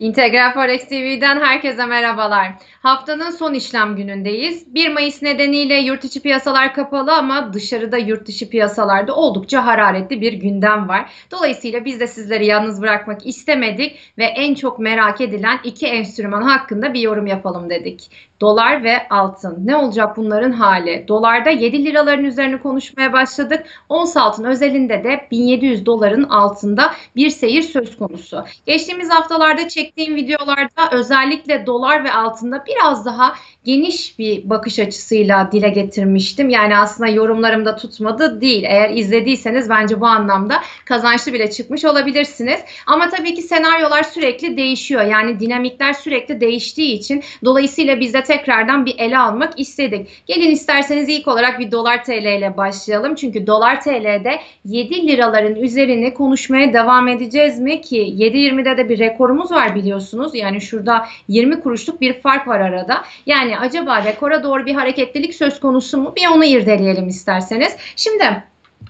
Integral Forex TV'den herkese merhabalar. Haftanın son işlem günündeyiz. 1 Mayıs nedeniyle yurt içi piyasalar kapalı ama dışarıda yurt dışı piyasalarda oldukça hararetli bir gündem var. Dolayısıyla biz de sizleri yalnız bırakmak istemedik ve en çok merak edilen iki enstrüman hakkında bir yorum yapalım dedik. Dolar ve altın. Ne olacak bunların hali? Dolarda 7 liraların üzerine konuşmaya başladık. Ons altın özelinde de 1700 doların altında bir seyir söz konusu. Geçtiğimiz haftalarda çektiğim videolarda özellikle dolar ve altında biraz daha geniş bir bakış açısıyla dile getirmiştim. Yani aslında yorumlarımda tutmadı değil. Eğer izlediyseniz bence bu anlamda kazançlı bile çıkmış olabilirsiniz. Ama tabii ki senaryolar sürekli değişiyor. Yani dinamikler sürekli değiştiği için dolayısıyla biz de tekrardan bir ele almak istedik. Gelin isterseniz ilk olarak bir dolar TL ile başlayalım. Çünkü dolar TL'de 7 liraların üzerini konuşmaya devam edeceğiz mi ki 7.20'de de bir rekorumuz var biliyorsunuz. Yani şurada 20 kuruşluk bir fark var arada. Yani acaba rekora doğru bir hareketlilik söz konusu mu? Bir onu irdeleyelim isterseniz. Şimdi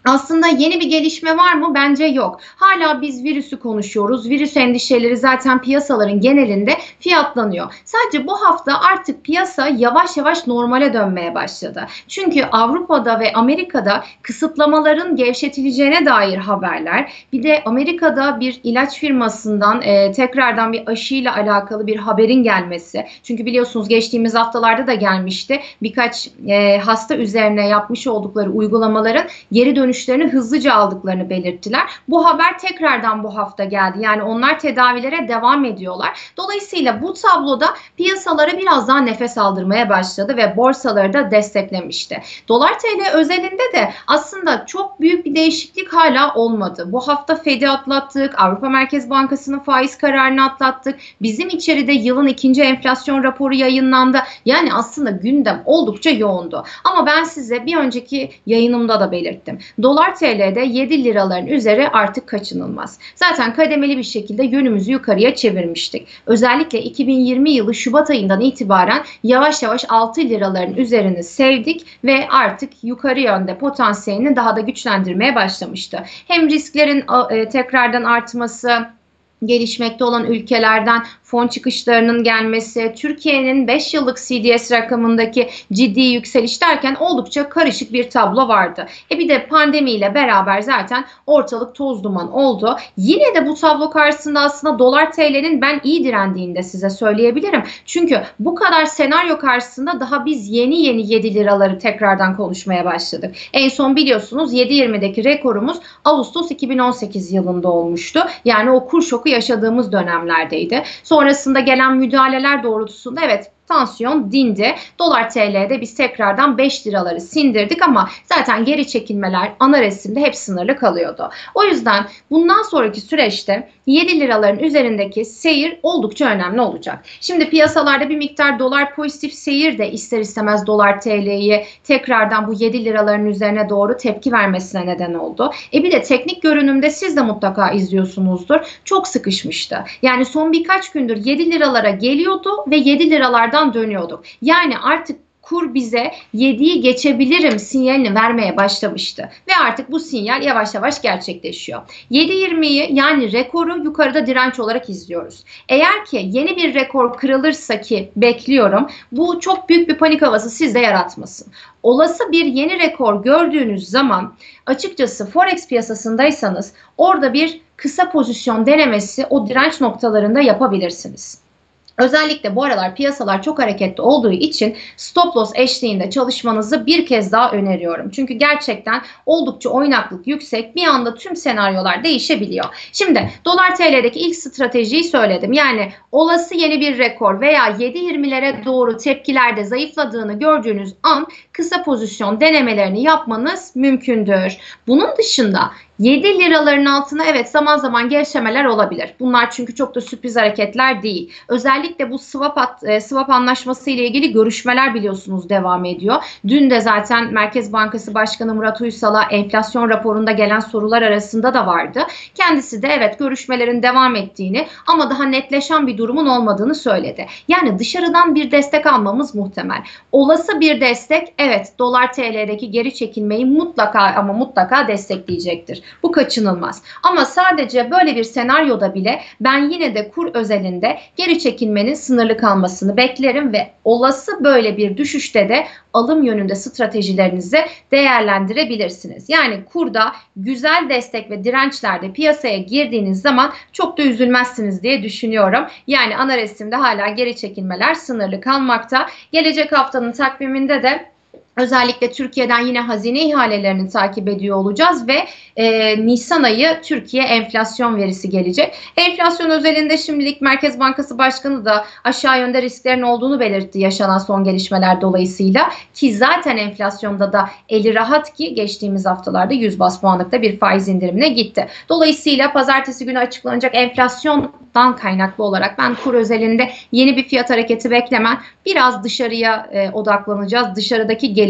aslında yeni bir gelişme var mı? Bence yok. Hala biz virüsü konuşuyoruz. Virüs endişeleri zaten piyasaların genelinde fiyatlanıyor. Sadece bu hafta artık piyasa yavaş yavaş normale dönmeye başladı. Çünkü Avrupa'da ve Amerika'da kısıtlamaların gevşetileceğine dair haberler. Bir de Amerika'da bir ilaç firmasından e, tekrardan bir aşıyla alakalı bir haberin gelmesi. Çünkü biliyorsunuz geçtiğimiz haftalarda da gelmişti. Birkaç e, hasta üzerine yapmış oldukları uygulamaların geri dönüşlerini hızlıca aldıklarını belirttiler. Bu haber tekrardan bu hafta geldi. Yani onlar tedavilere devam ediyorlar. Dolayısıyla bu tabloda piyasalara biraz daha nefes aldırmaya başladı ve borsaları da desteklemişti. Dolar TL özelinde de aslında çok büyük bir değişiklik hala olmadı. Bu hafta Fed'i atlattık, Avrupa Merkez Bankası'nın faiz kararını atlattık. Bizim içeride yılın ikinci enflasyon raporu yayınlandı. Yani aslında gündem oldukça yoğundu. Ama ben size bir önceki yayınımda da belirttim. Dolar TL'de 7 liraların üzeri artık kaçınılmaz. Zaten kademeli bir şekilde yönümüzü yukarıya çevirmiştik. Özellikle 2020 yılı Şubat ayından itibaren yavaş yavaş 6 liraların üzerini sevdik ve artık yukarı yönde potansiyelini daha da güçlendirmeye başlamıştı. Hem risklerin e, tekrardan artması, gelişmekte olan ülkelerden fon çıkışlarının gelmesi, Türkiye'nin 5 yıllık CDS rakamındaki ciddi yükseliş derken oldukça karışık bir tablo vardı. E bir de pandemiyle beraber zaten ortalık toz duman oldu. Yine de bu tablo karşısında aslında dolar TL'nin ben iyi direndiğini de size söyleyebilirim. Çünkü bu kadar senaryo karşısında daha biz yeni yeni 7 liraları tekrardan konuşmaya başladık. En son biliyorsunuz 7.20'deki rekorumuz Ağustos 2018 yılında olmuştu. Yani o kur şoku yaşadığımız dönemlerdeydi. Sonrasında gelen müdahaleler doğrultusunda evet tansiyon dindi. Dolar TL'de biz tekrardan 5 liraları sindirdik ama zaten geri çekilmeler ana resimde hep sınırlı kalıyordu. O yüzden bundan sonraki süreçte 7 liraların üzerindeki seyir oldukça önemli olacak. Şimdi piyasalarda bir miktar dolar pozitif seyir de ister istemez dolar TL'yi tekrardan bu 7 liraların üzerine doğru tepki vermesine neden oldu. E bir de teknik görünümde siz de mutlaka izliyorsunuzdur. Çok sıkışmıştı. Yani son birkaç gündür 7 liralara geliyordu ve 7 liralardan oradan dönüyorduk. Yani artık kur bize 7'yi geçebilirim sinyalini vermeye başlamıştı. Ve artık bu sinyal yavaş yavaş gerçekleşiyor. 7.20'yi yani rekoru yukarıda direnç olarak izliyoruz. Eğer ki yeni bir rekor kırılırsa ki bekliyorum bu çok büyük bir panik havası sizde yaratmasın. Olası bir yeni rekor gördüğünüz zaman açıkçası forex piyasasındaysanız orada bir kısa pozisyon denemesi o direnç noktalarında yapabilirsiniz. Özellikle bu aralar piyasalar çok hareketli olduğu için stop loss eşliğinde çalışmanızı bir kez daha öneriyorum. Çünkü gerçekten oldukça oynaklık yüksek. Bir anda tüm senaryolar değişebiliyor. Şimdi dolar TL'deki ilk stratejiyi söyledim. Yani olası yeni bir rekor veya 7.20'lere doğru tepkilerde zayıfladığını gördüğünüz an kısa pozisyon denemelerini yapmanız mümkündür. Bunun dışında 7 liraların altına evet zaman zaman gevşemeler olabilir. Bunlar çünkü çok da sürpriz hareketler değil. Özellikle bu swap, at, e, swap anlaşması ile ilgili görüşmeler biliyorsunuz devam ediyor. Dün de zaten Merkez Bankası Başkanı Murat Uysal'a enflasyon raporunda gelen sorular arasında da vardı. Kendisi de evet görüşmelerin devam ettiğini ama daha netleşen bir durumun olmadığını söyledi. Yani dışarıdan bir destek almamız muhtemel. Olası bir destek evet dolar TL'deki geri çekilmeyi mutlaka ama mutlaka destekleyecektir. Bu kaçınılmaz. Ama sadece böyle bir senaryoda bile ben yine de kur özelinde geri çekilmenin sınırlı kalmasını beklerim ve olası böyle bir düşüşte de alım yönünde stratejilerinizi değerlendirebilirsiniz. Yani kurda güzel destek ve dirençlerde piyasaya girdiğiniz zaman çok da üzülmezsiniz diye düşünüyorum. Yani ana resimde hala geri çekilmeler sınırlı kalmakta. Gelecek haftanın takviminde de Özellikle Türkiye'den yine hazine ihalelerini takip ediyor olacağız ve e, Nisan ayı Türkiye enflasyon verisi gelecek. Enflasyon özelinde şimdilik Merkez Bankası Başkanı da aşağı yönde risklerin olduğunu belirtti yaşanan son gelişmeler dolayısıyla ki zaten enflasyonda da eli rahat ki geçtiğimiz haftalarda 100 bas puanlıkta bir faiz indirimine gitti. Dolayısıyla pazartesi günü açıklanacak enflasyondan kaynaklı olarak ben kur özelinde yeni bir fiyat hareketi beklemem. Biraz dışarıya e, odaklanacağız. Dışarıdaki gelişmeler,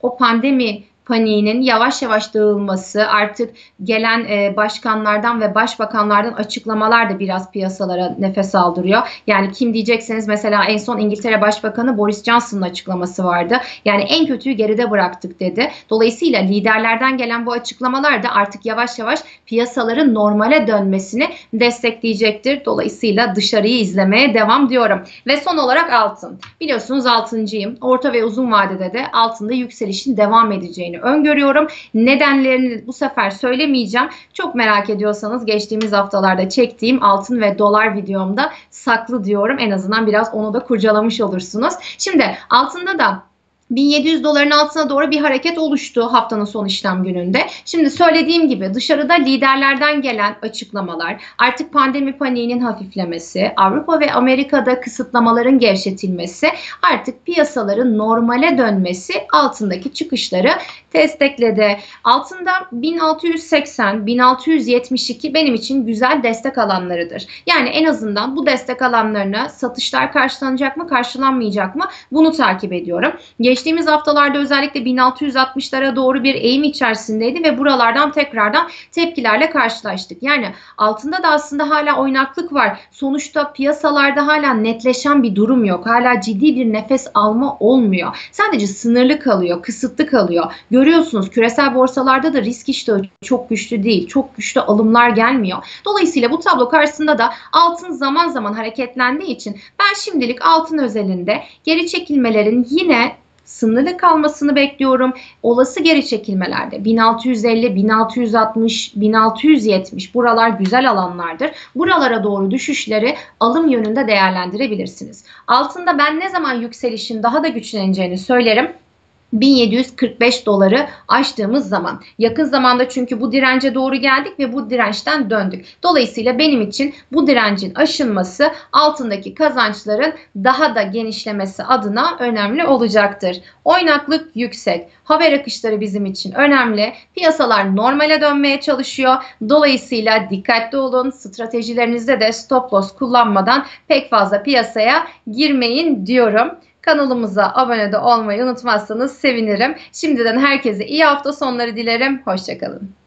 o pandemi paniğinin yavaş yavaş dağılması, artık gelen e, başkanlardan ve başbakanlardan açıklamalar da biraz piyasalara nefes aldırıyor. Yani kim diyecekseniz mesela en son İngiltere Başbakanı Boris Johnson'ın açıklaması vardı. Yani en kötüyü geride bıraktık dedi. Dolayısıyla liderlerden gelen bu açıklamalar da artık yavaş yavaş piyasaların normale dönmesini destekleyecektir. Dolayısıyla dışarıyı izlemeye devam diyorum. Ve son olarak altın. Biliyorsunuz altıncıyım. Orta ve uzun vadede de altında yükselişin devam edeceğini olabileceğini öngörüyorum. Nedenlerini bu sefer söylemeyeceğim. Çok merak ediyorsanız geçtiğimiz haftalarda çektiğim altın ve dolar videomda saklı diyorum. En azından biraz onu da kurcalamış olursunuz. Şimdi altında da 1700 doların altına doğru bir hareket oluştu haftanın son işlem gününde. Şimdi söylediğim gibi dışarıda liderlerden gelen açıklamalar, artık pandemi paniğinin hafiflemesi, Avrupa ve Amerika'da kısıtlamaların gevşetilmesi, artık piyasaların normale dönmesi altındaki çıkışları destekledi. Altında 1680, 1672 benim için güzel destek alanlarıdır. Yani en azından bu destek alanlarına satışlar karşılanacak mı, karşılanmayacak mı bunu takip ediyorum. Geçtiğimiz haftalarda özellikle 1660'lara doğru bir eğim içerisindeydi ve buralardan tekrardan tepkilerle karşılaştık. Yani altında da aslında hala oynaklık var. Sonuçta piyasalarda hala netleşen bir durum yok. Hala ciddi bir nefes alma olmuyor. Sadece sınırlı kalıyor, kısıtlı kalıyor. Görüyorsunuz küresel borsalarda da risk iştahı çok güçlü değil. Çok güçlü alımlar gelmiyor. Dolayısıyla bu tablo karşısında da altın zaman zaman hareketlendiği için ben şimdilik altın özelinde geri çekilmelerin yine sınırlı kalmasını bekliyorum. Olası geri çekilmelerde 1650, 1660, 1670 buralar güzel alanlardır. Buralara doğru düşüşleri alım yönünde değerlendirebilirsiniz. Altında ben ne zaman yükselişin daha da güçleneceğini söylerim. 1745 doları aştığımız zaman yakın zamanda çünkü bu dirence doğru geldik ve bu dirençten döndük. Dolayısıyla benim için bu direncin aşılması altındaki kazançların daha da genişlemesi adına önemli olacaktır. Oynaklık yüksek. Haber akışları bizim için önemli. Piyasalar normale dönmeye çalışıyor. Dolayısıyla dikkatli olun. Stratejilerinizde de stop loss kullanmadan pek fazla piyasaya girmeyin diyorum. Kanalımıza abone de olmayı unutmazsanız sevinirim. Şimdiden herkese iyi hafta sonları dilerim. Hoşçakalın.